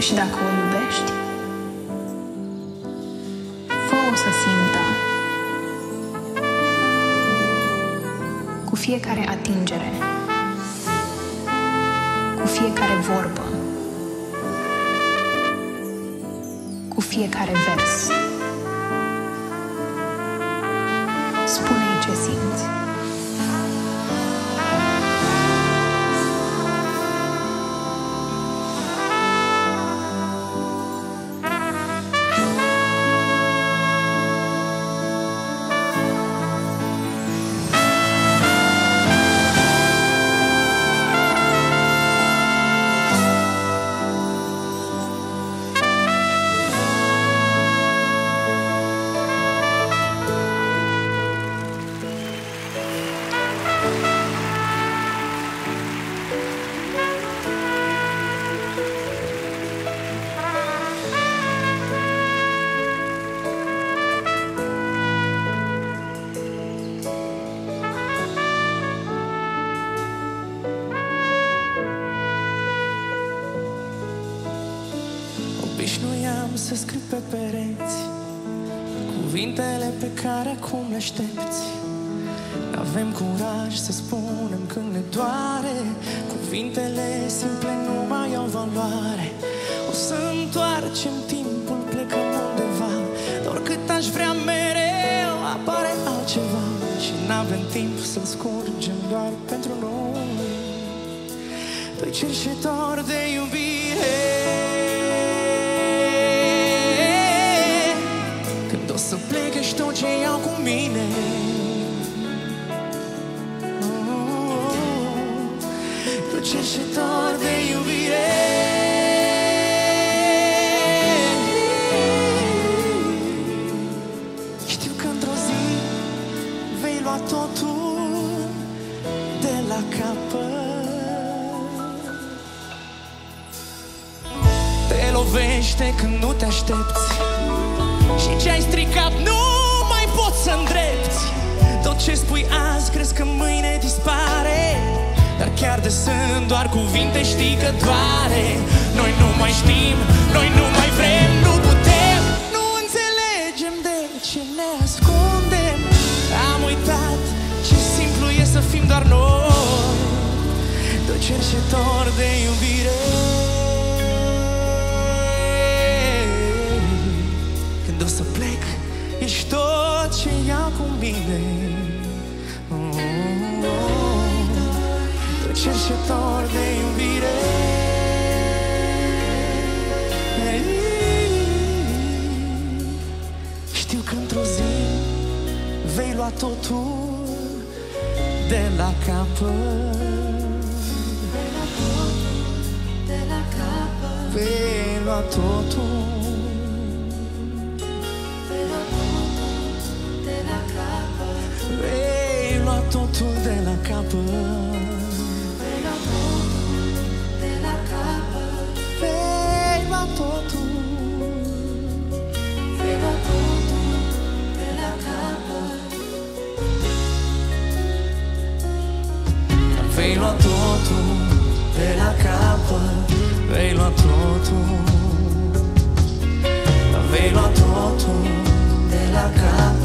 Și dacă o iubești, fă-o să simtă cu fiecare atingere, cu fiecare vorbă, cu fiecare vers. Spune-i ce simți. Obișnuiam să scriu pe pereți Cuvintele pe care acum le aștepți. Avem curaj să spunem când ne doare. Cuvintele simple nu mai au valoare. O să întoarcem timpul, plecăm undeva. Doar cât aș vrea mereu apare altceva. Și n-avem timp să-l scurgem doar pentru noi. Doi cerșetori de iubire să plec ești tot ce iau cu mine. Doi cerșetori de iubire. Știu că într-o zi vei lua totul de la capăt. Te lovește când nu te aștepți Și ce ai stricat nu mai poți să îndrepți Tot ce spui azi crezi că mâine dispare. Dar chiar de sunt doar cuvinte știi că doare. Noi nu mai știm, noi nu mai vrem, nu putem. Nu înțelegem de ce ne ascundem. Am uitat ce simplu e să fim doar noi. Doi cerșetori de iubire ești tot ce ia cu mine oh, oh, oh. Doi cerșetori de iubire. Știu că într-o zi vei lua totul de la capăt. De la capăt, Vei lua totul lua totul de la capăt. Vei lua totul. Vei lua totul de la capăt.